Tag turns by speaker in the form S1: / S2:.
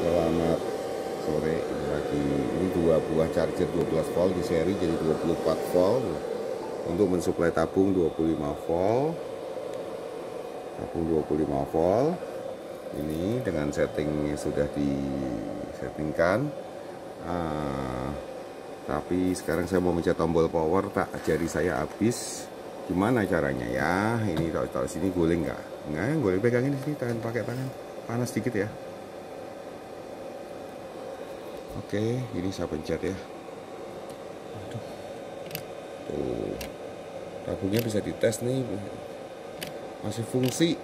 S1: Selamat sore ini lagi. Ini dua buah charger 12 volt di seri jadi 24 volt. Untuk mensuplai tabung 25 volt. Tabung 25 volt. Ini dengan setting sudah disettingkan ah, tapi sekarang saya mau mencet tombol power tak jari saya habis. Gimana caranya ya? Ini tahu-tahu sini guling nggak? Nggak guling pegangin sini tangan pakai tangan. Panas sedikit ya Oke, ini saya pencet ya. Aduh. Tuh. Tabungnya bisa dites nih. Masih fungsi.